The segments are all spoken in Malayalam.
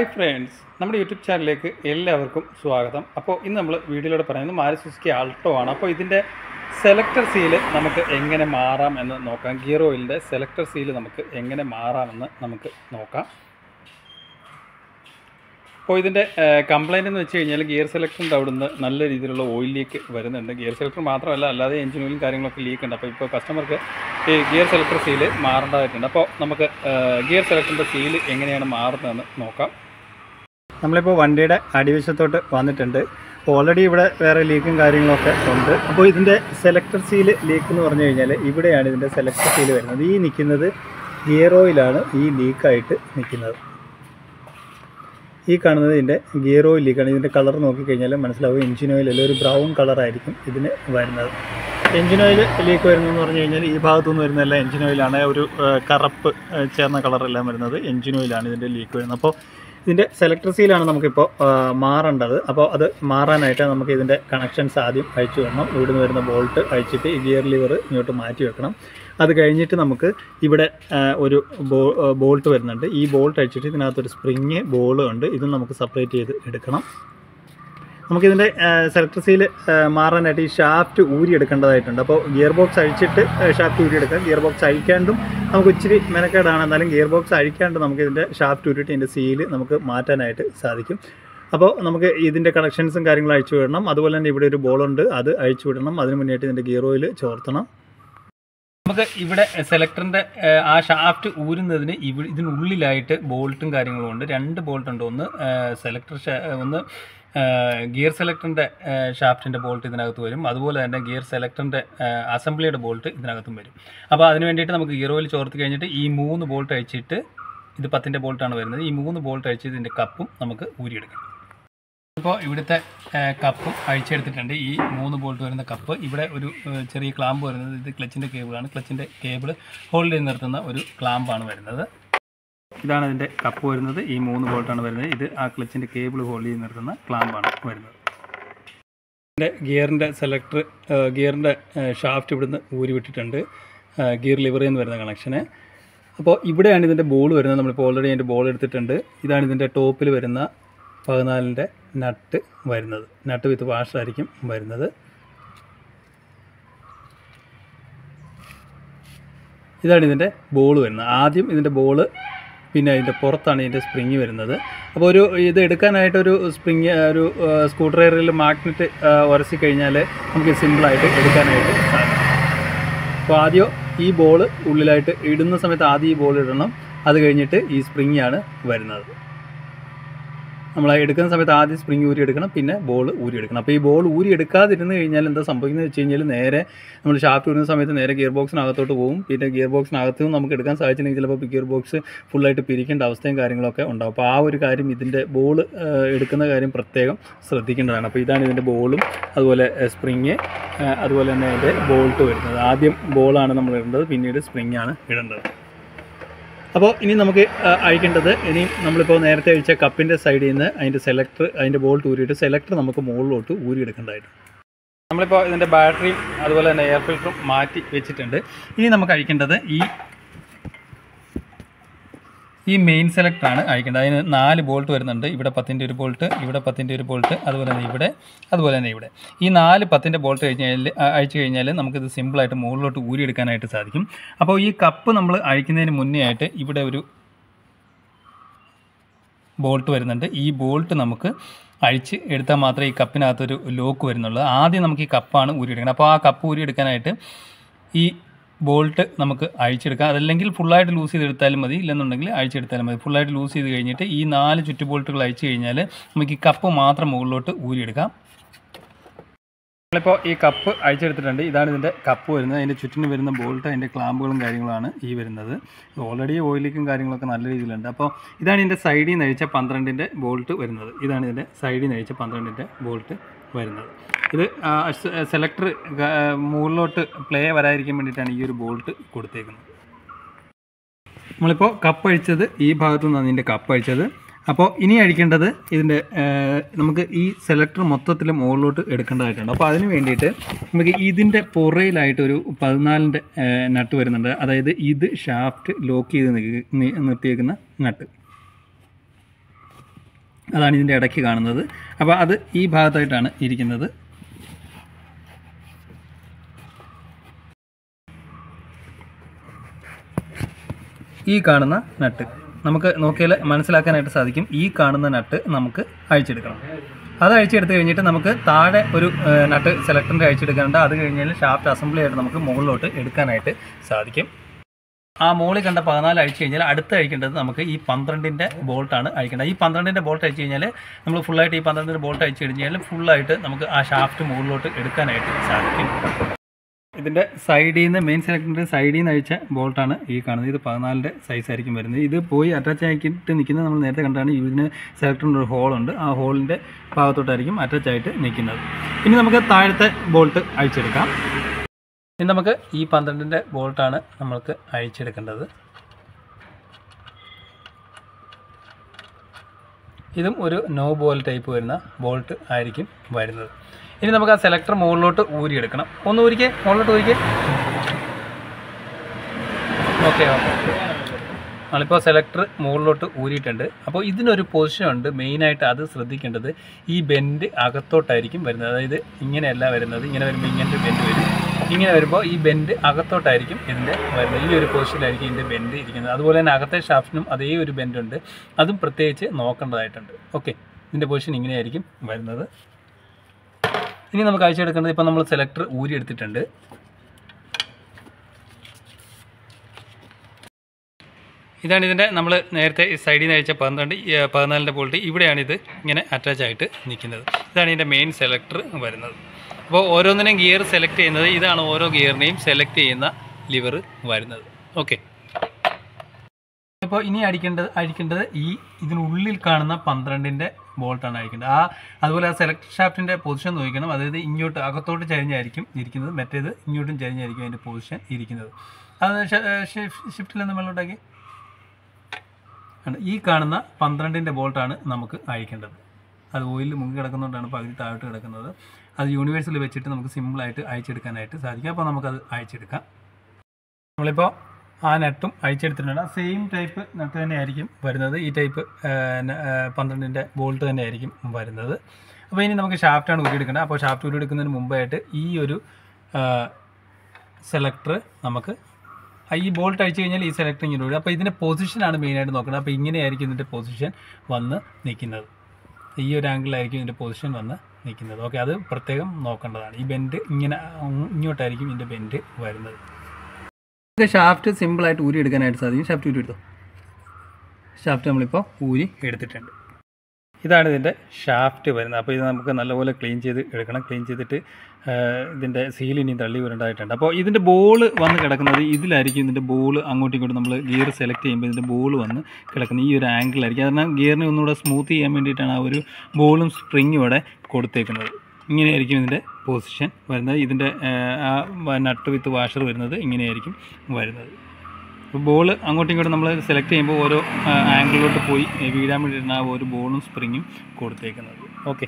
ഹായ് ഫ്രണ്ട്സ് നമ്മുടെ യൂട്യൂബ് ചാനലിലേക്ക് എല്ലാവർക്കും സ്വാഗതം. അപ്പോൾ ഇന്ന് നമ്മൾ വീഡിയോയിലൂടെ പറയുന്നത് മാരി സുസുക്കി ആൾട്ടോ ആണ്. അപ്പോൾ ഇതിന്റെ സെലക്ടർ സീൽ നമുക്ക് എങ്ങനെ മാറാം എന്ന് നോക്കാം. ഗിയർ ഓയിലിന്റെ സെലക്ടർ സീൽ നമുക്ക് എങ്ങനെ മാറാമെന്ന് നമുക്ക് നോക്കാം. അപ്പോൾ ഇതിന്റെ കംപ്ലൈന്റ് എന്ന് വെച്ച് കഴിഞ്ഞാൽ ഗിയർ സെലക്ടറിന്റെ അവിടുന്ന് നല്ല രീതിയിലുള്ള ഓയിൽ ലീക്ക് വരുന്നുണ്ട്. ഗിയർ സെലക്ടർ മാത്രമല്ല അല്ലാതെ എഞ്ചിൻ ഓയിലും കാര്യങ്ങളൊക്കെ ലീക്ക് ഉണ്ട്. അപ്പോൾ ഇപ്പോൾ കസ്റ്റമർക്ക് ഈ ഗിയർ സെലക്ടർ സീൽ മാറേണ്ടതായിട്ടുണ്ട്. അപ്പോൾ നമുക്ക് ഗിയർ സെലക്ടറിന്റെ സീൽ എങ്ങനെയാണ് മാറുന്നതെന്ന് നോക്കാം. നമ്മളിപ്പോൾ വണ്ടിയുടെ അടിവശത്തോട്ട് വന്നിട്ടുണ്ട്. ഓൾറെഡി ഇവിടെ വേറെ ലീക്കും കാര്യങ്ങളൊക്കെ ഉണ്ട്. അപ്പോൾ ഇതിന്റെ സെലക്ടർ സീൽ ലീക്ക് എന്ന് പറഞ്ഞു കഴിഞ്ഞാൽ ഇവിടെയാണ് ഇതിന്റെ സെലക്ടർ സീൽ വരുന്നത്. ഈ നിൽക്കുന്നത് ഗിയർ ഓയിലാണ് ഈ ലീക്കായിട്ട് നിൽക്കുന്നത്. ഈ കാണുന്നത് ഇതിന്റെ ഗിയർ ഓയിൽ ലീക്കാണ് ഇതിന്റെ കളർ നോക്കിക്കഴിഞ്ഞാൽ മനസ്സിലാവും. എഞ്ചിൻ ഓയിൽ അല്ലെങ്കിൽ ഒരു ബ്രൗൺ കളറായിരിക്കും ഇതിന് വരുന്നത്. എഞ്ചിൻ ഓയിൽ ലീക്ക് വരുന്നതെന്ന് പറഞ്ഞു കഴിഞ്ഞാൽ ഈ ഭാഗത്തുനിന്ന് വരുന്നതെല്ലാം എഞ്ചിൻ ഓയിലാണ് ഒരു കറപ്പ് ചേർന്ന കളറെല്ലാം വരുന്നത് എഞ്ചിൻ ഓയിലാണ് ഇതിന്റെ ലീക്ക് വരുന്നത്. അപ്പോൾ ഇതിന്റെ സെലക്ടർ സീലാണ് നമുക്കിപ്പോൾ മാറേണ്ടത്. അപ്പോൾ അത് മാറാനായിട്ട് നമുക്ക് ഇതിന്റെ കണക്ഷൻസ് ആദ്യം അയച്ചു തരണം. ഇവിടുന്ന് വരുന്ന ബോൾട്ട് അയച്ചിട്ട് ഈ ഗിയർ ലിവർ ഇങ്ങോട്ട് മാറ്റി വെക്കണം. അത് കഴിഞ്ഞിട്ട് നമുക്ക് ഇവിടെ ഒരു ബോൾട്ട് വരുന്നുണ്ട്. ഈ ബോൾട്ട് അയച്ചിട്ട് ഇതിനകത്തൊരു സ്പ്രിങ് ബോൾ ഉണ്ട്. ഇതും നമുക്ക് സെപ്പറേറ്റ് ചെയ്ത് എടുക്കണം. നമുക്കിതിന്റെ സെലക്ടർ സീൽ മാറാനായിട്ട് ഈ ഷാഫ്റ്റ് ഊരി എടുക്കേണ്ടതായിട്ടുണ്ട്. അപ്പോൾ ഗിയർ ബോക്സ് അഴിച്ചിട്ട് ഷാഫ്റ്റ് ഊരി എടുക്കാം. ഗിയർ ബോക്സ് അഴിക്കാണ്ടും നമുക്ക് ഇച്ചിരി മെനക്കേടാണ്. എന്നാലും ഗിയർ ബോക്സ് അഴിക്കാണ്ട് നമുക്ക് ഇതിന്റെ ഷാഫ്റ്റ് ഊരിയിട്ട് ഇതിന്റെ സീൽ നമുക്ക് മാറ്റാനായിട്ട് സാധിക്കും. അപ്പോൾ നമുക്ക് ഇതിന്റെ കണക്ഷൻസും കാര്യങ്ങളും അഴിച്ചു വിടണം. അതുപോലെ തന്നെ ഇവിടെ ഒരു ബോളുണ്ട് അത് അഴിച്ചു വിടണം. അതിന് മുന്നേറ്റ് ഇതിന്റെ ഗിയർ ഓയിൽ ചോർത്തണം. നമുക്ക് ഇവിടെ സെലക്ടറിന്റെ ആ ഷാഫ്റ്റ് ഊരുന്നതിന് ഇവിടെ ഇതിനുള്ളിലായിട്ട് ബോൾട്ടും കാര്യങ്ങളും ഉണ്ട്. രണ്ട് ബോൾട്ട് ഉണ്ട്? ഒന്ന് സെലക്ടർ ഒന്ന് ഗിയർ സെലക്ടറിന്റെ ഷാഫ്റ്റിന്റെ ബോൾട്ട് ഇതിനകത്ത് വരും. അതുപോലെ തന്നെ ഗിയർ സെലക്ടറിന്റെ അസംബ്ലിയുടെ ബോൾട്ട് ഇതിനകത്തും വരും. അപ്പോൾ അതിന് വേണ്ടിയിട്ട് നമുക്ക് ഗിയർ ഓയിൽ ചോർത്ത് കഴിഞ്ഞിട്ട് ഈ മൂന്ന് ബോൾട്ട് അഴിച്ചിട്ട് ഇത് പത്തിന്റെ ബോൾട്ടാണ് വരുന്നത്. ഈ മൂന്ന് ബോൾട്ട് അഴിച്ച് ഇതിന്റെ കപ്പും നമുക്ക് ഊരിയെടുക്കാം. ഇപ്പോൾ ഇവിടുത്തെ കപ്പും അഴിച്ചെടുത്തിട്ടുണ്ട്. ഈ മൂന്ന് ബോൾട്ട് വരുന്ന കപ്പ്. ഇവിടെ ഒരു ചെറിയ ക്ലാമ്പ് വരുന്നത് ഇത് ക്ലച്ചിന്റെ കേബിളാണ്. ക്ലച്ചിന്റെ കേബിൾ ഹോൾഡ് ചെയ്ത് നിർത്തുന്ന ഒരു ക്ലാമ്പാണ് വരുന്നത്. ഇതാണ് ഇതിന്റെ കപ്പ് വരുന്നത്. ഈ മൂന്ന് ബോൾട്ടാണ് വരുന്നത്. ഇത് ആ ക്ലച്ചിന്റെ കേബിൾ ഹോൾഡ് ചെയ്ത് നിർത്തുന്ന ക്ലാമ്പാണ് വരുന്നത്. ഇതിന്റെ ഗിയറിന്റെ സെലക്ടർ ഗിയറിന്റെ ഷാഫ്റ്റ് ഇവിടുന്ന് ഊരി വിട്ടിട്ടുണ്ട്. ഗിയർ ലിവറിൽ നിന്ന് വരുന്ന കണക്ഷന് അപ്പോൾ ഇവിടെയാണ് ഇതിന്റെ ബോൾ വരുന്നത്. നമ്മളിപ്പോൾ ഓൾറെഡി അതിന്റെ ബോൾ എടുത്തിട്ടുണ്ട്. ഇതാണ് ഇതിന്റെ ടോപ്പിൽ വരുന്ന പതിനാലിന്റെ നട്ട് വരുന്നത്. നട്ട് വിത്ത് വാഷായിരിക്കും വരുന്നത്. ഇതാണ് ഇതിന്റെ ബോൾ വരുന്നത്. ആദ്യം ഇതിന്റെ ബോൾ പിന്നെ അതിന്റെ പുറത്താണ് ഇതിന്റെ സ്പ്രിങ് വരുന്നത്. അപ്പോൾ ഒരു ഇത് എടുക്കാനായിട്ട് ഒരു സ്പ്രിങ് ഒരു സ്കൂട്ടർ ഡ്രൈവറിൽ മാഗ്നറ്റ് ഉരസി കഴിഞ്ഞാൽ നമുക്ക് സിമ്പിളായിട്ട് എടുക്കാനായിട്ട് സാധിക്കും. അപ്പോൾ ആദ്യം ഈ ബോൾ ഉള്ളിലായിട്ട് ഇടുന്ന സമയത്ത് ആദ്യം ഈ ബോൾ ഇടണം. അത് കഴിഞ്ഞിട്ട് ഈ സ്പ്രിങ്ങാണ് വരുന്നത്. നമ്മൾ എടുക്കുന്ന സമയത്ത് ആദ്യം സ്പ്രിങ് ഊരി എടുക്കണം പിന്നെ ബോൾ ഊരി എടുക്കണം. അപ്പോൾ ഈ ബോൾ ഊരി എടുക്കാതിരുന്ന് കഴിഞ്ഞാൽ എന്താ സംഭവിക്കുന്നത് വെച്ച് കഴിഞ്ഞാൽ നേരെ നമ്മൾ ഷാഫ്റ്റ് ഊരുന്ന സമയത്ത് നേരെ ഗിയർ ബോക്സിനകത്തോട്ട് പോകും. പിന്നെ ഗിയർ ബോക്സിനകത്ത് നിന്ന് നമുക്ക് എടുക്കാൻ സാധിച്ചില്ലെങ്കിൽ ചിലപ്പോൾ ഗിയർ ബോക്സ് ഫുള്ളായിട്ട് പിരിക്കേണ്ട അവസ്ഥയും കാര്യങ്ങളൊക്കെ ഉണ്ടാവും. അപ്പോൾ ആ ഒരു കാര്യം ഇതിന്റെ ബോൾ എടുക്കുന്ന കാര്യം പ്രത്യേകം ശ്രദ്ധിക്കേണ്ടതാണ്. അപ്പോൾ ഇതാണ് ഇതിന്റെ ബോളും അതുപോലെ സ്പ്രിങ് അതുപോലെ തന്നെ അതിന്റെ ബോൾട്ട് വരുന്നത്. ആദ്യം ബോളാണ് നമ്മൾ ഇടേണ്ടത് പിന്നീട് സ്പ്രിങ്ങാണ് ഇടേണ്ടത്. അപ്പോൾ ഇനി നമുക്ക് അഴിക്കേണ്ടത് ഇനി നമ്മളിപ്പോൾ നേരത്തെ അഴിച്ച കപ്പിന്റെ സൈഡിൽ നിന്ന് അതിന്റെ സെലക്ടർ അതിന്റെ ബോൾട്ട് ഊരിയിട്ട് സെലക്ടർ നമുക്ക് മുകളിലോട്ട് ഊരിയെടുക്കേണ്ടതായിട്ടുണ്ട് നമ്മളിപ്പോൾ ഇതിന്റെ ബാറ്ററിയും അതുപോലെ തന്നെ എയർ ഫിൽറ്ററും മാറ്റി വെച്ചിട്ടുണ്ട്. ഇനി നമുക്ക് അഴിക്കേണ്ടത് ഈ ഈ മെയിൻ സെലക്ടറാണ് അഴിക്കേണ്ടത് അതിന് നാല് ബോൾട്ട് വരുന്നുണ്ട്. ഇവിടെ പത്തിന്റെ ഒരു ബോൾട്ട് ഇവിടെ പത്തിന്റെ ഒരു ബോൾട്ട് അതുപോലെ തന്നെ ഇവിടെ അതുപോലെ തന്നെ ഇവിടെ. ഈ നാല് പത്തിന്റെ ബോൾട്ട് കഴിഞ്ഞ് കഴിഞ്ഞാൽ അഴിച്ച് കഴിഞ്ഞാൽ നമുക്കിത് സിമ്പിളായിട്ട് മുകളിലോട്ട് ഊരിയെടുക്കാനായിട്ട് സാധിക്കും. അപ്പോൾ ഈ കപ്പ് നമ്മൾ അഴിക്കുന്നതിന് മുന്നേ ആയിട്ട് ഇവിടെ ഒരു ബോൾട്ട് വരുന്നുണ്ട്. ഈ ബോൾട്ട് നമുക്ക് അഴിച്ച് എടുത്താൽ മാത്രമേ ഈ കപ്പിനകത്തൊരു ലോക്ക് വരുന്നുള്ളൂ. ആദ്യം നമുക്ക് ഈ കപ്പാണ് ഊരിയെടുക്കുന്നത് അപ്പോൾ ആ കപ്പ് ഊരിയെടുക്കാനായിട്ട് ഈ ബോൾട്ട് നമുക്ക് അഴിച്ചെടുക്കാം. അതല്ലെങ്കിൽ ഫുള്ളായിട്ട് ലൂസ് ചെയ്തെടുത്താലും മതി. ഇല്ലെന്നുണ്ടെങ്കിൽ അഴിച്ചെടുത്താലും മതി. ഫുള്ളായിട്ട് ലൂസ് ചെയ്ത് കഴിഞ്ഞിട്ട് ഈ നാല് ചുറ്റു ബോൾട്ടുകൾ അഴിച്ചു കഴിഞ്ഞാൽ നമുക്ക് ഈ കപ്പ് മാത്രം മുകളിലോട്ട് ഊരിയെടുക്കാം. നമ്മളിപ്പോൾ ഈ കപ്പ് അഴിച്ചെടുത്തിട്ടുണ്ട്. ഇതാണ് ഇതിന്റെ കപ്പ് വരുന്നത്. അതിന്റെ ചുറ്റിന് വരുന്ന ബോൾട്ട് അതിന്റെ ക്ലാമ്പുകളും കാര്യങ്ങളാണ് ഈ വരുന്നത്. ഓൾറെഡി ഓയിലിക്കും കാര്യങ്ങളൊക്കെ നല്ല രീതിയിലുണ്ട്. അപ്പോൾ ഇതാണ് ഇതിന്റെ സൈഡിൽ നിന്ന് അഴിച്ച പന്ത്രണ്ടിന്റെ ബോൾട്ട് വരുന്നത്. ഇതാണ് ഇതിന്റെ സൈഡിൽ നിന്ന് അഴിച്ച പന്ത്രണ്ടിന്റെ ബോൾട്ട്. വരുന്നത്. ഇത് സെലക്ടർ മുകളിലോട്ട് പ്ലേ വരാതിരിക്കാൻ വേണ്ടിയിട്ടാണ് ഈ ഒരു ബോൾട്ട് കൊടുത്തേക്കുന്നത്. നമ്മളിപ്പോൾ കപ്പ് അഴിച്ചത് ഈ ഭാഗത്തു നിന്നാണ് ഇതിന്റെ കപ്പ് അഴിച്ചത്. അപ്പോൾ ഇനി അഴിക്കേണ്ടത് ഇതിന്റെ നമുക്ക് ഈ സെലക്ടർ മൊത്തത്തിൽ മുകളിലോട്ട് എടുക്കേണ്ടതായിട്ടുണ്ട്. അപ്പോൾ അതിന് വേണ്ടിയിട്ട് നമുക്ക് ഇതിന്റെ പുറയിലായിട്ടൊരു പതിനാലിന്റെ നട്ട് വരുന്നുണ്ട്. അതായത് ഇത് ഷാഫ്റ്റ് ലോക്ക് ചെയ്ത് നിർത്തിയേക്കുന്ന നട്ട്. അതാണ് ഇതിന്റെ ഇടയ്ക്ക് കാണുന്നത്. അപ്പോൾ അത് ഈ ഭാഗത്തായിട്ടാണ് ഇരിക്കുന്നത്. ഈ കാണുന്ന നട്ട്. നമുക്ക് നോക്കിയാൽ മനസ്സിലാക്കാനായിട്ട് സാധിക്കും. ഈ കാണുന്ന നട്ട് നമുക്ക് അഴിച്ചെടുക്കണം. അത് അഴിച്ചെടുത്ത് കഴിഞ്ഞിട്ട് നമുക്ക് താഴെ ഒരു നട്ട് സെലക്ടറിന്റെ അഴിച്ചെടുക്കാനുണ്ട്. അത് കഴിഞ്ഞാൽ ഷാഫ്റ്റ് അസംബ്ലി ആയിട്ട് നമുക്ക് മുകളിലോട്ട് എടുക്കാനായിട്ട് സാധിക്കും. ആ മോളി കണ്ട പതിനാല് അഴിച്ചു കഴിഞ്ഞാൽ അടുത്ത് അഴിക്കേണ്ടത് നമുക്ക് ഈ പന്ത്രണ്ടിന്റെ ബോൾട്ടാണ് അഴിക്കേണ്ടത്. ഈ പന്ത്രണ്ടിന്റെ ബോൾട്ട് അഴിച്ചു കഴിഞ്ഞാൽ നമ്മൾ ഫുള്ളായിട്ട് ഈ പന്ത്രണ്ടിന്റെ ബോൾട്ട് അഴിച്ചു കഴിഞ്ഞാൽ ഫുള്ളായിട്ട് നമുക്ക് ആ ഷാഫ്റ്റ് മുകളിലോട്ട് എടുക്കാനായിട്ട് സാധിക്കും. ഇതിന്റെ സൈഡിൽ നിന്ന് മെയിൻ സെലക്ടറിന്റെ സൈഡിൽ നിന്ന് അഴിച്ച ബോൾട്ടാണ് ഈ കാണുന്നത്. ഇത് പതിനാലിന്റെ സൈസ് ആയിരിക്കും വരുന്നത്. ഇത് പോയി അറ്റാച്ച് ആക്കിയിട്ട് നിൽക്കുന്നത് നമ്മൾ നേരത്തെ കണ്ടാണ്. ഇതിന് സെലക്ടറിന്റെ ഒരു ഹോളുണ്ട് ആ ഹോളിന്റെ ഭാഗത്തോട്ടായിരിക്കും അറ്റാച്ച് ആയിട്ട് നിൽക്കുന്നത്. ഇനി നമുക്ക് താഴത്തെ ബോൾട്ട് അഴിച്ചെടുക്കാം. ഇനി നമുക്ക് ഈ പന്ത്രണ്ടിന്റെ ബോൾട്ടാണ് നമ്മൾക്ക് അഴിച്ചെടുക്കേണ്ടത്. ഇതും ഒരു നോ ബോൾ ടൈപ്പ് വരുന്ന ബോൾട്ട് ആയിരിക്കും വരുന്നത്. ഇനി നമുക്ക് ആ സെലക്ടർ മുകളിലോട്ട് ഊരിയെടുക്കണം. ഒന്ന് ഊരിക്കേ മുകളിലോട്ട് ഊരിക്കേ. ഓക്കെ ഓക്കെ നമ്മളിപ്പോൾ സെലക്ടർ മുകളിലോട്ട് ഊരിയിട്ടുണ്ട്. അപ്പോൾ ഇതിനൊരു പൊസിഷൻ ഉണ്ട് മെയിനായിട്ട് അത് ശ്രദ്ധിക്കേണ്ടത് ഈ ബെൻഡ് അകത്തോട്ടായിരിക്കും വരുന്നത്. അതായത് ഇങ്ങനെയല്ല വരുന്നത്. ഇങ്ങനെ വരുമ്പോൾ ഇങ്ങനത്തെ ബെൻഡ് വരും. ഇങ്ങനെ വരുമ്പോൾ ഈ ബെൻഡ് അകത്തോട്ടായിരിക്കും ഇതിന്റെ വരുന്നത്. ഈ ഒരു പൊസിഷനിലായിരിക്കും ഇതിന്റെ ബെൻഡ് ഇരിക്കുന്നത്. അതുപോലെ തന്നെ അകത്തെ ഷാഫ്റ്റിനും അതേ ഒരു ബെൻഡുണ്ട് അതും പ്രത്യേകിച്ച് നോക്കേണ്ടതായിട്ടുണ്ട്. ഓക്കെ ഇതിന്റെ പൊസിഷൻ ഇങ്ങനെയായിരിക്കും വരുന്നത്. ഇനി നമുക്ക് അയച്ചെടുക്കേണ്ടത് ഇപ്പം നമ്മൾ സെലക്ടർ ഊരി എടുത്തിട്ടുണ്ട്. ഇതാണ് ഇതിന്റെ നമ്മൾ നേരത്തെ സൈഡിൽ നിന്ന് അയച്ച ഏ, പതിനാലിന്റെ ബോൾട്ട് ഇവിടെയാണ് ഇത് ഇങ്ങനെ അറ്റാച്ച് ആയിട്ട് നിൽക്കുന്നത്. ഇതാണ് ഇതിന്റെ മെയിൻ സെലക്ടർ വരുന്നത്. അപ്പോൾ ഓരോന്നിനെയും ഗിയർ സെലക്ട് ചെയ്യുന്നത് ഇതാണ് ഓരോ ഗിയറിനെയും സെലക്ട് ചെയ്യുന്ന ലിവർ വരുന്നത്. ഓക്കെ ഇപ്പോൾ ഇനി അടിക്കേണ്ടത് അടിക്കേണ്ടത് ഈ ഇതിനുള്ളിൽ കാണുന്ന പന്ത്രണ്ടിന്റെ ബോൾട്ടാണ് അടിക്കേണ്ടത്. ആ അതുപോലെ ആ സെലക്ട് ഷാഫ്റ്റിന്റെ പൊസിഷൻ നോക്കണം. അതായത് ഇങ്ങോട്ട് അകത്തോട്ട് ചരിഞ്ഞായിരിക്കും ഇരിക്കുന്നത്. മറ്റേത് ഇങ്ങോട്ടും ചരിഞ്ഞായിരിക്കും അതിന്റെ പൊസിഷൻ ഇരിക്കുന്നത്. അത് ഷിഫ്റ്റിൽ ആണ്. ഈ കാണുന്ന പന്ത്രണ്ടിന്റെ ബോൾട്ടാണ് നമുക്ക് അയക്കേണ്ടത് അത് ഓയിലിൽ മുങ്ങി കിടക്കുന്നതുകൊണ്ടാണ് പകുതി താഴോട്ട് കിടക്കുന്നത്. അത് യൂണിവേഴ്സിൽ വെച്ചിട്ട് നമുക്ക് സിമ്പിളായിട്ട് അയച്ചെടുക്കാനായിട്ട് സാധിക്കും. അപ്പോൾ നമുക്കത് അയച്ചെടുക്കാം. നമ്മളിപ്പോൾ ആ നെട്ടും അയച്ചെടുത്തിട്ടുണ്ട്. സെയിം ടൈപ്പ് നെട്ട് തന്നെയായിരിക്കും വരുന്നത്. ഈ ടൈപ്പ് പന്ത്രണ്ടിന്റെ ബോൾട്ട് തന്നെയായിരിക്കും വരുന്നത്. അപ്പോൾ ഇനി നമുക്ക് ഷാഫ്റ്റാണ് ഊരിയെടുക്കേണ്ടത്. അപ്പോൾ ഷാഫ്റ്റ് ഊരിയെടുക്കുന്നതിന് മുമ്പായിട്ട് ഈ ഒരു സെലക്ടർ നമുക്ക് ഈ ബോൾട്ട് അഴിച്ചു കഴിഞ്ഞാൽ ഈ സെലക്ടർ ഇങ്ങനെ വരും അപ്പോൾ ഇതിന്റെ പൊസിഷനാണ് മെയിനായിട്ട് നോക്കുന്നത് അപ്പോൾ ഇങ്ങനെയായിരിക്കും ഇതിന്റെ പൊസിഷൻ വന്ന് നിൽക്കുന്നത്. ഈ ഒരു ആംഗിളായിരിക്കും ഇതിന്റെ പൊസിഷൻ വന്ന് നിൽക്കുന്നത്. ഓക്കെ അത് പ്രത്യേകം നോക്കേണ്ടതാണ്. ഈ ബെൻഡ് ഇങ്ങനെ ഇങ്ങോട്ടായിരിക്കും ഇതിന്റെ ബെൻഡ് വരുന്നത്. നമുക്ക് ഷാഫ്റ്റ് സിമ്പിളായിട്ട് ഊരി എടുക്കാനായിട്ട് സാധിക്കും. ഷാഫ്റ്റ് ഊരി എടുത്തോ? ഷാഫ്റ്റ് നമ്മളിപ്പോൾ ഊരി എടുത്തിട്ടുണ്ട്. ഇതാണ് ഇതിന്റെ ഷാഫ്റ്റ് വരുന്നത്. അപ്പോൾ ഇത് നമുക്ക് നല്ലപോലെ ക്ലീൻ ചെയ്ത് എടുക്കണം. ക്ലീൻ ചെയ്തിട്ട് ഇതിന്റെ സീൽ തള്ളി വരേണ്ടതായിട്ടുണ്ട്. അപ്പോൾ ഇതിന്റെ ബോൾ വന്ന് കിടക്കുന്നത് ഇതിലായിരിക്കും ഇതിന്റെ ബോൾ അങ്ങോട്ടും ഇങ്ങോട്ടും നമ്മൾ ഗിയർ സെലക്ട് ചെയ്യുമ്പോൾ ഇതിന്റെ ബോൾ വന്ന് കിടക്കുന്നത് ഈ ഒരു ആംഗിളിലായിരിക്കും കാരണം ഗിയറിനെ ഒന്നുകൂടെ സ്മൂത്ത് ചെയ്യാൻ വേണ്ടിയിട്ടാണ് ആ ഒരു ബോളും സ്പ്രിങ്ങും ഇവിടെ കൊടുത്തേക്കുന്നത്. ഇങ്ങനെയായിരിക്കും ഇതിന്റെ പൊസിഷൻ വരുന്നത്. ഇതിന്റെ ആ നട്ട് വിത്ത് വാഷർ വരുന്നത് ഇങ്ങനെയായിരിക്കും വരുന്നത്. ബോൾ അങ്ങോട്ടും ഇങ്ങോട്ടും നമ്മൾ സെലക്ട് ചെയ്യുമ്പോൾ ഓരോ ആംഗിളിലോട്ട് പോയി വീഴാൻ വേണ്ടിയിട്ടാണ് ആ ഒരു ബോളും സ്പ്രിങ്ങും കൊടുത്തേക്കുന്നത്. ഓക്കെ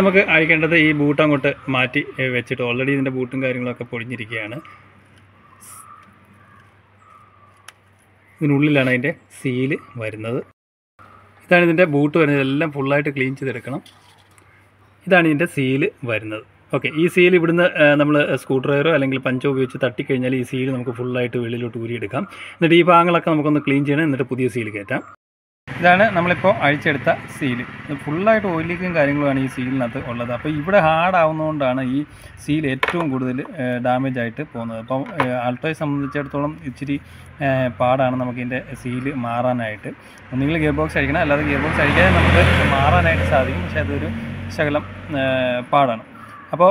നമുക്ക് അഴിക്കേണ്ടത് ഈ ബൂട്ട് അങ്ങോട്ട് മാറ്റി വെച്ചിട്ട് ഓൾറെഡി ഇതിന്റെ ബൂട്ടും കാര്യങ്ങളൊക്കെ പൊടിഞ്ഞിരിക്കുകയാണ്. ഇതിനുള്ളിലാണ് അതിന്റെ സീൽ വരുന്നത്. ഇതാണ് ഇതിന്റെ ബൂട്ട് വരുന്നത്. എല്ലാം ഫുള്ളായിട്ട് ക്ലീൻ ചെയ്തെടുക്കണം. ഇതാണ് ഇതിന്റെ സീൽ വരുന്നത്. ഓക്കെ ഈ സീൽ ഇവിടുന്ന് നമ്മൾ സ്ക്രൂ ഡ്രൈവറോ അല്ലെങ്കിൽ പഞ്ചോ ഉപയോഗിച്ച് തട്ടിക്കഴിഞ്ഞാൽ ഈ സീൽ നമുക്ക് ഫുള്ളായിട്ട് വെളിയിലോട്ട് ഊരിയെടുക്കാം. എന്നിട്ട് ഈ ഭാഗങ്ങളൊക്കെ നമുക്കൊന്ന് ക്ലീൻ ചെയ്യണം. എന്നിട്ട് പുതിയ സീൽ കയറ്റാം. ഇതാണ് നമ്മളിപ്പോൾ അഴിച്ചെടുത്ത സീൽ ഫുള്ളായിട്ട് ഓയിലിക്കും കാര്യങ്ങളുമാണ് ഈ സീലിനകത്ത് ഉള്ളത്. അപ്പോൾ ഇവിടെ ഹാർഡ് ആവുന്നതുകൊണ്ടാണ് ഈ സീൽ ഏറ്റവും കൂടുതൽ ഡാമേജ് ആയിട്ട് പോകുന്നത്. അപ്പം ആൾട്ടോയെ സംബന്ധിച്ചിടത്തോളം ഇച്ചിരി പാടാണ് നമുക്കിതിന്റെ സീൽ മാറാനായിട്ട്. ഒന്നുകിൽ ഗിയർ ബോക്സ് അഴിക്കണം അല്ലാതെ ഗിയർ ബോക്സ് അഴിക്കാതെ നമുക്ക് മാറാനായിട്ട് സാധിക്കും. പക്ഷേ അതൊരു ശകലം പാടാണ്. അപ്പോൾ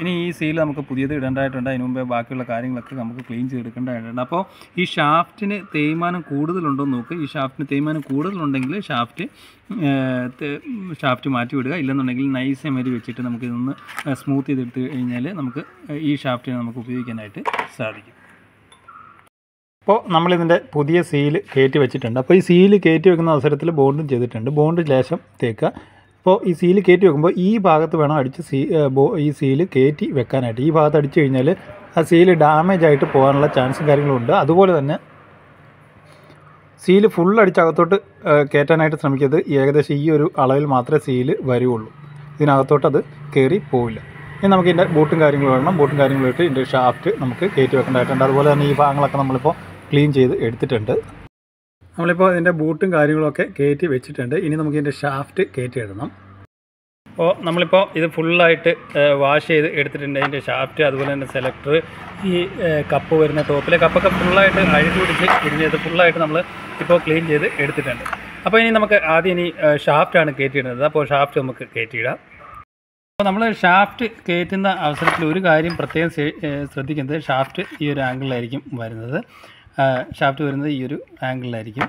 ഇനി ഈ സീൽ നമുക്ക് പുതിയത് ഇടേണ്ടതായിട്ടുണ്ട്. അതിന് മുമ്പേ ബാക്കിയുള്ള കാര്യങ്ങളൊക്കെ നമുക്ക് ക്ലീൻ ചെയ്തെടുക്കേണ്ടതായിട്ടുണ്ട്. അപ്പോൾ ഈ ഷാഫ്റ്റിന് തേയ്മാനം കൂടുതലുണ്ടോ എന്ന് നോക്ക്. ഈ ഷാഫ്റ്റിന് തേയ്മാനം കൂടുതലുണ്ടെങ്കിൽ ഷാഫ്റ്റ് ഷാഫ്റ്റ് മാറ്റി വിടുക ഇല്ലെന്നുണ്ടെങ്കിൽ നൈസ് എമരി വെച്ചിട്ട് നമുക്ക് ഇതൊന്ന് സ്മൂത്ത് ചെയ്തെടുത്ത് കഴിഞ്ഞാൽ നമുക്ക് ഈ ഷാഫ്റ്റിനെ നമുക്ക് ഉപയോഗിക്കാനായിട്ട് സാധിക്കും. അപ്പോൾ നമ്മളിതിന്റെ പുതിയ സീൽ കയറ്റി വെച്ചിട്ടുണ്ട്. അപ്പോൾ ഈ സീൽ കയറ്റി വെക്കുന്ന അവസരത്തിൽ ബോണ്ടും ചെയ്തിട്ടുണ്ട്. ബോണ്ട് ലേശം തേക്കുക. അപ്പോൾ ഈ സീൽ കയറ്റി വെക്കുമ്പോൾ ഈ ഭാഗത്ത് വേണം അടിച്ച് സീ ഈ സീൽ കയറ്റി വെക്കാനായിട്ട്. ഈ ഭാഗത്ത് അടിച്ചു കഴിഞ്ഞാൽ ആ സീൽ ഡാമേജ് ആയിട്ട് പോകാനുള്ള ചാൻസും കാര്യങ്ങളും ഉണ്ട്. അതുപോലെ തന്നെ സീൽ ഫുൾ അടിച്ചകത്തോട്ട് കയറ്റാനായിട്ട് ശ്രമിക്കരുത്. ഏകദേശം ഈ ഒരു അളവിൽ മാത്രമേ സീൽ വരുള്ളൂ ഇതിനകത്തോട്ട് അത് കയറി പോവില്ല. ഇനി നമുക്ക് ഇതിന്റെ ബൂട്ടും കാര്യങ്ങളും വേണം ബൂട്ടും കാര്യങ്ങളും ഇട്ട് ഇതിന്റെ ഷാഫ്റ്റ് നമുക്ക് കയറ്റി വെക്കേണ്ടതായിട്ടുണ്ട്. അതുപോലെ തന്നെ ഈ ഭാഗങ്ങളൊക്കെ നമ്മളിപ്പോൾ ക്ലീൻ ചെയ്ത് എടുത്തിട്ടുണ്ട്. നമ്മളിപ്പോൾ ഇതിന്റെ ബൂട്ടും കാര്യങ്ങളൊക്കെ കയറ്റി വെച്ചിട്ടുണ്ട്. ഇനി നമുക്ക് ഇതിന്റെ ഷാഫ്റ്റ് കയറ്റി ഇടണം. അപ്പോൾ നമ്മളിപ്പോൾ ഇത് ഫുള്ളായിട്ട് വാഷ് ചെയ്ത് എടുത്തിട്ടുണ്ട് അതിന്റെ ഷാഫ്റ്റ് അതുപോലെ തന്നെ സെലക്ടർ ഈ കപ്പ് വരുന്ന ടോപ്പിലെ കപ്പൊക്കെ ഫുള്ളായിട്ട് അഴുതി പിടിച്ച് ഇടിഞ്ഞത് ഫുള്ളായിട്ട് നമ്മൾ ഇപ്പോൾ ക്ലീൻ ചെയ്ത് എടുത്തിട്ടുണ്ട്. അപ്പോൾ ഇനി നമുക്ക് ആദ്യം ഇനി ഷാഫ്റ്റാണ് കയറ്റിയിടുന്നത് അപ്പോൾ ഷാഫ്റ്റ് നമുക്ക് കയറ്റിയിടാം അപ്പോൾ നമ്മൾ ഷാഫ്റ്റ് കയറ്റുന്ന അവസരത്തിൽ ഒരു കാര്യം പ്രത്യേകം ശ്ര- ശ്രദ്ധിക്കുന്നത് ഷാഫ്റ്റ് ഈ ഒരു ആംഗിളിലായിരിക്കും വരുന്നത്. ഷാഫ്റ്റ് വരുന്നത് ഈ ഒരു ആംഗിളിലായിരിക്കും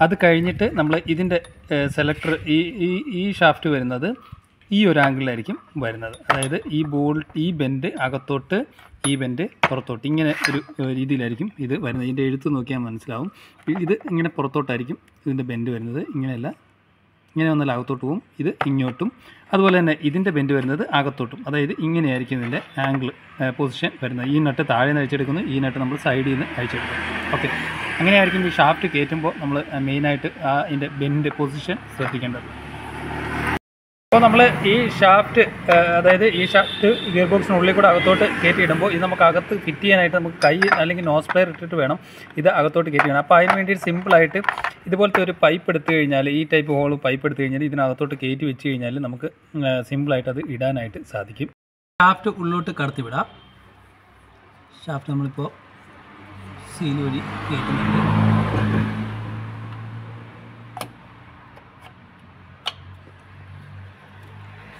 അത് കഴിഞ്ഞിട്ട് നമ്മൾ ഇതിന്റെ സെലക്ടർ ഈ ഈ ഈ ഷാഫ്റ്റ് വരുന്നത് ഈ ഒരു ആംഗിളിലായിരിക്കും വരുന്നത്. അതായത് ഈ ബോൾ ഈ ബെൻഡ് അകത്തോട്ട് ഈ ബെൻഡ് പുറത്തോട്ട്. ഇങ്ങനെ ഒരു രീതിയിലായിരിക്കും ഇത് വരുന്നത്. ഇതിന്റെ എഴുത്ത് നോക്കിയാൽ മനസ്സിലാവും. ഇത് ഇങ്ങനെ പുറത്തോട്ടായിരിക്കും ഇതിന്റെ ബെൻഡ് വരുന്നത്. ഇങ്ങനെയല്ല. ഇങ്ങനെ വന്നാൽ അകത്തോട്ട് പോകും ഇത് ഇങ്ങോട്ടും. അതുപോലെ തന്നെ ഇതിന്റെ ബെൻഡ് വരുന്നത് അകത്തോട്ടും. അതായത് ഇങ്ങനെയായിരിക്കും ഇതിന്റെ ആംഗിൾ പൊസിഷൻ വരുന്നത്. ഈ നട്ട് താഴെ നിന്ന് അഴിച്ചെടുക്കുന്നു. ഈ നട്ട് നമ്മൾ സൈഡിൽ നിന്ന് അഴിച്ചെടുക്കുന്നു. ഓക്കെ അങ്ങനെയായിരിക്കും ഈ ഷാഫ്റ്റ് കയറ്റുമ്പോൾ നമ്മൾ മെയിനായിട്ട് ആ ഇതിന്റെ ബെൻഡ് പൊസിഷൻ ശ്രദ്ധിക്കേണ്ടത്. അപ്പോൾ നമ്മൾ ഈ ഷാഫ്റ്റ് അതായത് ഈ ഷാഫ്റ്റ് ഗിയർ ബോക്സിനുള്ളിൽ കൂടെ അകത്തോട്ട് കയറ്റിയിടുമ്പോൾ ഇത് നമുക്ക് അകത്ത് ഫിറ്റ് ചെയ്യാനായിട്ട് നമുക്ക് കൈ അല്ലെങ്കിൽ നോസ് പ്ലെയർ ഇട്ടിട്ട് വേണം ഇത് അകത്തോട്ട് കയറ്റി അപ്പോൾ അതിന് വേണ്ടി സിമ്പിളായിട്ട് ഇതുപോലത്തെ ഒരു പൈപ്പ് എടുത്തു കഴിഞ്ഞാൽ ഈ ടൈപ്പ് ഹോൾ പൈപ്പ് എടുത്തു കഴിഞ്ഞാൽ ഇതിനകത്തോട്ട് കയറ്റി വെച്ച് കഴിഞ്ഞാൽ നമുക്ക് സിമ്പിളായിട്ട് അത് ഇടാനായിട്ട് സാധിക്കും. ഷാഫ്റ്റ് ഉള്ളോട്ട് കടത്തി വിടാം. ഷാഫ്റ്റ് നമ്മളിപ്പോൾ സീൽ വഴി കയറ്റുന്നുണ്ട്.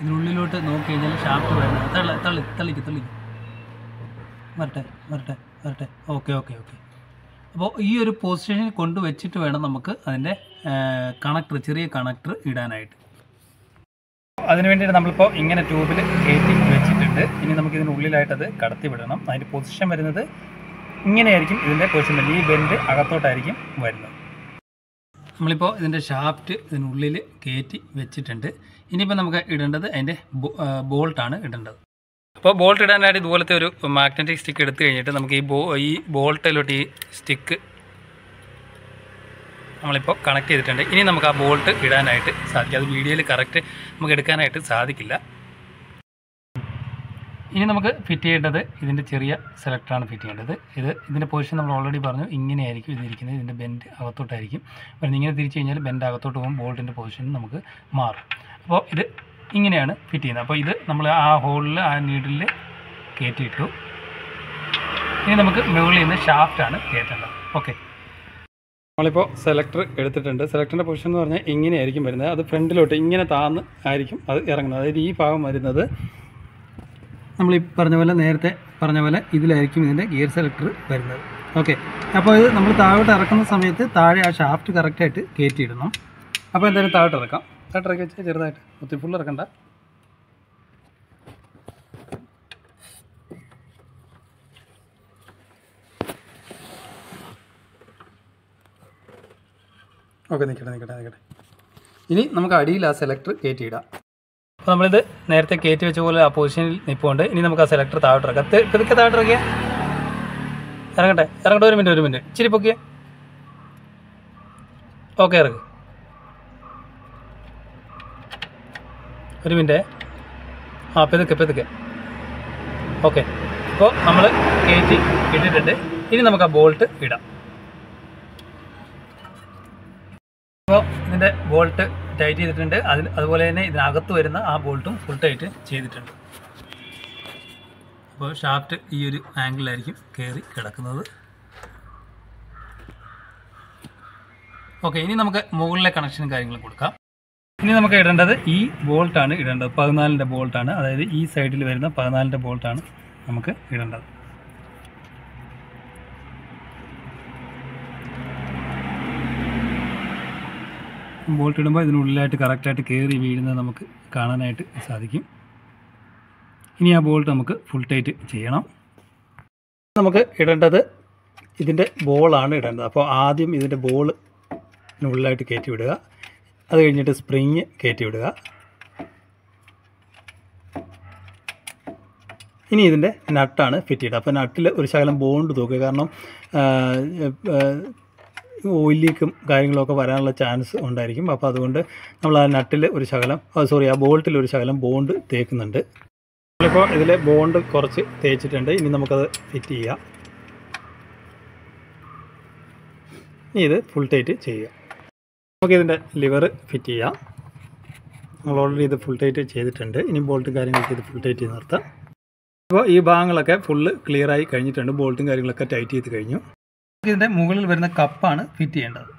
ഇതിനുള്ളിലോട്ട് നോക്കി കഴിഞ്ഞാൽ ഷാഫ്റ്റ് വരുന്നത് തള്ളി തള്ളി തള്ളിക്ക് തള്ളിക്ക്. വരട്ടെ വരട്ടെ വരട്ടെ. ഓക്കെ ഓക്കെ ഓക്കെ അപ്പോൾ ഈ ഒരു പൊസിഷനിൽ കൊണ്ടുവച്ചിട്ട് വേണം നമുക്ക് അതിന്റെ കണക്ടർ ചെറിയ കണക്ടർ ഇടാനായിട്ട്. അതിന് വേണ്ടിയിട്ട് നമ്മളിപ്പോൾ ഇങ്ങനെ ട്യൂബിൽ കയറ്റി വെച്ചിട്ടുണ്ട്. ഇനി നമുക്ക് ഇതിനുള്ളിലായിട്ട് അത് കടത്തി വിടണം. അതിന്റെ പൊസിഷൻ വരുന്നത് ഇങ്ങനെയായിരിക്കും. ഇതിന്റെ പൊസിഷൻ വരുന്നത് ഈ ബെൻഡ് അകത്തോട്ടായിരിക്കും വരുന്നത്. നമ്മളിപ്പോൾ ഇതിന്റെ ഷാഫ്റ്റ് ഇതിനുള്ളിൽ കയറ്റി വെച്ചിട്ടുണ്ട്. ഇനിയിപ്പോൾ നമുക്ക് ഇടേണ്ടത് അതിന്റെ ബോൾട്ടാണ് ഇടേണ്ടത്. അപ്പോൾ ബോൾട്ട് ഇടാനായിട്ട് ഇതുപോലത്തെ ഒരു മാഗ്നറ്റിക് സ്റ്റിക്ക് എടുത്തു കഴിഞ്ഞിട്ട് നമുക്ക് ഈ ബോ ഈ ബോൾട്ടിലോട്ട് ഈ സ്റ്റിക്ക് നമ്മളിപ്പോൾ കണക്ട് ചെയ്തിട്ടുണ്ട്. ഇനി നമുക്ക് ആ ബോൾട്ട് ഇടാനായിട്ട് സാധിക്കും. അത് വീഡിയോയിൽ കറക്റ്റ് നമുക്ക് എടുക്കാനായിട്ട് സാധിക്കില്ല. ഇനി നമുക്ക് ഫിറ്റ് ചെയ്യേണ്ടത് ഇതിന്റെ ചെറിയ സെലക്ടറാണ് ഫിറ്റ് ചെയ്യേണ്ടത്. ഇത് ഇതിന്റെ പൊസിഷൻ നമ്മൾ ഓൾറെഡി പറഞ്ഞു ഇങ്ങനെയായിരിക്കും ഇതിരിക്കുന്നത്. ഇതിന്റെ ബെൻഡ് അകത്തോട്ടായിരിക്കും. വരുന്നത് ഇങ്ങനെ തിരിച്ച് കഴിഞ്ഞാൽ ബെൻഡ് അകത്തോട്ട് പോകുമ്പോൾ ബോൾട്ടിന്റെ പൊസിഷൻ നമുക്ക് മാറും. അപ്പോൾ ഇത് ഇങ്ങനെയാണ് ഫിറ്റ് ചെയ്യുന്നത്. അപ്പോൾ ഇത് നമ്മൾ ആ ഹോളിൽ ആ നീഡിൽ കയറ്റിയിട്ടു. ഇനി നമുക്ക് മുകളിൽ നിന്ന് ഷാഫ്റ്റാണ് കയറ്റേണ്ടത്. ഓക്കെ നമ്മളിപ്പോൾ സെലക്ടർ എടുത്തിട്ടുണ്ട്. സെലക്ടറിന്റെ പൊസിഷൻ എന്ന് പറഞ്ഞാൽ ഇങ്ങനെയായിരിക്കും വരുന്നത്. അത് ഫ്രണ്ടിലോട്ട് ഇങ്ങനെ താന്ന് ആയിരിക്കും അത് ഇറങ്ങുന്നത്. അതായത് ഈ ഭാഗം വരുന്നത് നമ്മൾ ഈ പറഞ്ഞ പോലെ നേരത്തെ പറഞ്ഞ പോലെ ഇതിലായിരിക്കും ഇതിന്റെ ഗിയർ സെലക്ടർ വരുന്നത്. ഓക്കെ അപ്പോൾ ഇത് നമ്മൾ താഴോട്ട് ഇറക്കുന്ന സമയത്ത് താഴെ ആ ഷാഫ്റ്റ് കറക്റ്റായിട്ട് കയറ്റിയിടണം. അപ്പോൾ എന്തായാലും താഴോട്ട് ഇറക്കാം. ഇറക്കി വെച്ചാൽ ചെറുതായിട്ട്. ഒത്തിരി ഫുൾ ഇറക്കണ്ട. ഓക്കെ നിൽക്കട്ടെ നിൽക്കട്ടെ നിൽക്കട്ടെ ഇനി നമുക്ക് അടിയിൽ ആ സെലക്ടർ കയറ്റി ഇടാം. അപ്പോൾ നമ്മളിത് നേരത്തെ കയറ്റി വെച്ച പോലെ ആ പൊസിഷനിൽ നിൽപ്പുണ്ട് ഇനി നമുക്ക് ആ സെലക്ടർ താഴോട്ട് ഇറക്കാം. തെ- പതുക്കെ താഴോട്ട് ഇറക്കിയ. ഇറങ്ങട്ടെ. ഇറങ്ങട്ടെ ഒരു മിനിറ്റ് ഒരു മിനിറ്റ് ഇച്ചിരി പൊക്കിയ. ഓക്കെ ഇറങ്ങ് ഒരു മിനിറ്റ്. ആ പെതുക്കെ പെതുക്കെ. ഓക്കെ. അപ്പോൾ നമ്മൾ കയറ്റി ഇട്ടിട്ടുണ്ട്. ഇനി നമുക്ക് ആ ബോൾട്ട് ഇടാം. അപ്പോൾ ഇതിന്റെ ബോൾട്ട് ടൈറ്റ് ചെയ്തിട്ടുണ്ട്. അതിന് അതുപോലെ തന്നെ ഇതിനകത്ത് വരുന്ന ആ ബോൾട്ടും ഫുൾ ടൈറ്റ് ചെയ്തിട്ടുണ്ട്. അപ്പോൾ ഷാഫ്റ്റ് ഈ ഒരു ആംഗിളിലായിരിക്കും കയറി കിടക്കുന്നത്. ഓക്കെ ഇനി നമുക്ക് മുകളിലെ കണക്ഷനും കാര്യങ്ങളും കൊടുക്കാം. ഇനി നമുക്ക് ഇടേണ്ടത് ഈ ബോൾട്ടാണ് ഇടേണ്ടത്. പതിനാലിന്റെ ബോൾട്ടാണ് അതായത് ഈ സൈഡിൽ വരുന്ന പതിനാലിന്റെ ബോൾട്ടാണ് നമുക്ക് ഇടേണ്ടത്. ബോൾട്ട് ഇടുമ്പോൾ ഇതിനുള്ളിലായിട്ട് കറക്റ്റായിട്ട് കയറി വീഴുന്നത് നമുക്ക് കാണാനായിട്ട് സാധിക്കും. ഇനി ആ ബോൾട്ട് നമുക്ക് ഫുൾ ടൈറ്റ് ചെയ്യണം. നമുക്ക് ഇടേണ്ടത് ഇതിന്റെ ബോളാണ് ഇടേണ്ടത്. അപ്പോൾ ആദ്യം ഇതിന്റെ ബോൾ ഉള്ളിലായിട്ട് കയറ്റി വിടുക. അത് കഴിഞ്ഞിട്ട് സ്പ്രിങ് കയറ്റി വിടുക. ഇനി ഇതിന്റെ നട്ടാണ് ഫിറ്റ് ചെയ്യുക അപ്പോൾ നട്ടിൽ ഒരു ശകലം ബോണ്ട് തൂക്കുക. കാരണം ആ, ആ, ഓയിൽ ലീക്കും കാര്യങ്ങളൊക്കെ വരാനുള്ള ചാൻസ് ഉണ്ടായിരിക്കും. അപ്പോൾ അതുകൊണ്ട് നമ്മൾ ആ നട്ടിൽ ഒരു ശകലം സോറി ആ ബോൾട്ടിൽ ഒരു ശകലം ബോണ്ട് തേക്കുന്നുണ്ട്. നമ്മളിപ്പോൾ ഇതിൽ ബോണ്ട് കുറച്ച് തേച്ചിട്ടുണ്ട്. ഇനി നമുക്കത് ഫിറ്റ് ചെയ്യാം. ഇനി ഇത് ഫുൾ ടൈറ്റ് ചെയ്യുക. നമുക്കിതിന്റെ ലിവർ ഫിറ്റ് ചെയ്യാം. നമ്മൾ ഓൾറെഡി ഇത് ഫുൾ ടൈറ്റ് ചെയ്തിട്ടുണ്ട്. ഇനി ബോൾട്ടും കാര്യങ്ങളൊക്കെ ഇത് ഫുൾ ടൈറ്റ് ചെയ്ത് നിർത്താം. അപ്പോൾ ഈ ഭാഗങ്ങളൊക്കെ ഫുള്ള് ക്ലിയറായി കഴിഞ്ഞിട്ടുണ്ട്. ബോൾട്ടും കാര്യങ്ങളൊക്കെ ടൈറ്റ് ചെയ്ത് കഴിഞ്ഞു. ഇതിന്റെ മുകളിൽ വരുന്ന കപ്പാണ് ഫിറ്റ് ചെയ്യേണ്ടത്.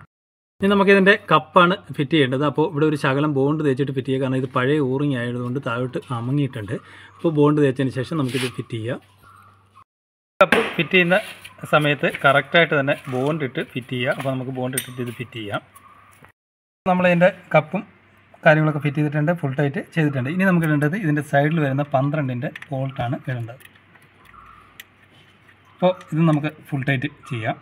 ഇനി നമുക്കിതിന്റെ കപ്പാണ് ഫിറ്റ് ചെയ്യേണ്ടത്. അപ്പോൾ ഇവിടെ ഒരു ശകലം ബോണ്ട് തേച്ചിട്ട് ഫിറ്റ് ചെയ്യുക. കാരണം ഇത് പഴയ ഊറിങ് ആയതുകൊണ്ട് താഴോട്ട് അമങ്ങിയിട്ടുണ്ട്. അപ്പോൾ ബോണ്ട് തേച്ചതിന് ശേഷം നമുക്കിത് ഫിറ്റ് ചെയ്യാം. കപ്പ് ഫിറ്റ് ചെയ്യുന്ന സമയത്ത് കറക്റ്റായിട്ട് തന്നെ ബോണ്ട് ഇട്ട് ഫിറ്റ് ചെയ്യുക അപ്പോൾ നമുക്ക് ബോണ്ട് ഇട്ടിട്ട് ഇത് ഫിറ്റ് ചെയ്യാം. നമ്മളതിന്റെ കപ്പും കാര്യങ്ങളൊക്കെ ഫിറ്റ് ചെയ്തിട്ടുണ്ട് ഫുൾ ടൈറ്റ് ചെയ്തിട്ടുണ്ട്. ഇനി നമുക്ക് ഇടേണ്ടത് ഇതിന്റെ സൈഡിൽ വരുന്ന പന്ത്രണ്ടിന്റെ ബോൾട്ടാണ് ഇടേണ്ടത്. അപ്പോൾ ഇത് നമുക്ക് ഫുൾ ടൈറ്റ് ചെയ്യാം.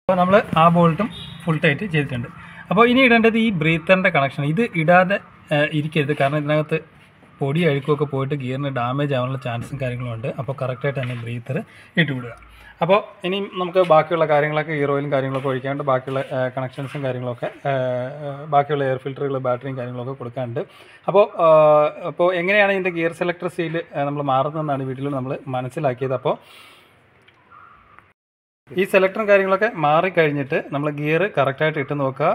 അപ്പോൾ നമ്മൾ ആ ബോൾട്ടും ഫുൾ ടൈറ്റ് ചെയ്തിട്ടുണ്ട്. അപ്പോൾ ഇനി ഇടേണ്ടത് ഈ ബ്രീത്തറിന്റെ കണക്ഷൻ ഇത് ഇടാതെ ഇരിക്കരുത്. കാരണം ഇതിനകത്ത് പൊടി അഴുക്കുമൊക്കെ പോയിട്ട് ഗിയറിന് ഡാമേജ് ആവാനുള്ള ചാൻസും കാര്യങ്ങളും ഉണ്ട്. അപ്പോൾ കറക്റ്റായിട്ട് തന്നെ ബ്രീത്തർ ഇട്ടുവിടുക. അപ്പോൾ ഇനി നമുക്ക് ബാക്കിയുള്ള കാര്യങ്ങളൊക്കെ ഹീറോയിലും കാര്യങ്ങളൊക്കെ ഒഴിക്കാണ്ട് ബാക്കിയുള്ള കണക്ഷൻസും കാര്യങ്ങളൊക്കെ ബാക്കിയുള്ള എയർ ഫിൽറ്ററുകൾ ബാറ്ററിയും കാര്യങ്ങളൊക്കെ കൊടുക്കാണ്ട്. അപ്പോൾ അപ്പോൾ എങ്ങനെയാണ് ഇതിന്റെ ഗിയർ സെലക്ടർ സീൽ നമ്മൾ മാറുന്നതെന്നാണ് വീട്ടിൽ നമ്മൾ മനസ്സിലാക്കിയത്. അപ്പോൾ ഈ സെലക്ടറും കാര്യങ്ങളൊക്കെ മാറിക്കഴിഞ്ഞിട്ട് നമ്മൾ ഗിയർ കറക്റ്റായിട്ട് ഇട്ട് നോക്കുക.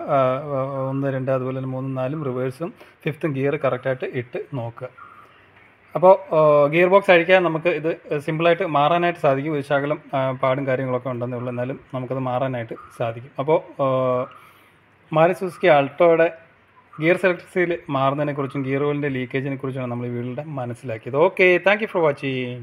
ഒന്ന് രണ്ട് അതുപോലെ തന്നെ മൂന്നും നാലും റിവേഴ്സും ഫിഫ്ത്തും ഗിയർ കറക്റ്റായിട്ട് ഇട്ട് നോക്കുക. അപ്പോൾ ഗിയർ ബോക്സ് അഴിക്കാൻ നമുക്ക് ഇത് സിമ്പിളായിട്ട് മാറാനായിട്ട് സാധിക്കും. ശകലം പാടും കാര്യങ്ങളൊക്കെ ഉണ്ടെന്നേ ഉള്ളൂ. എന്നാലും നമുക്കത് മാറാനായിട്ട് സാധിക്കും. അപ്പോൾ മാരി സുസുക്കി ആൾട്ടോയുടെ ഗിയർ സെലക്ട്രിസിൽ മാറുന്നതിനെക്കുറിച്ചും ഗിയർ ഓയിലിന്റെ ലീക്കേജിനെ കുറിച്ചാണ് നമ്മൾ ഈ വീടിന്റെ മനസ്സിലാക്കിയത്. Okay thank for watching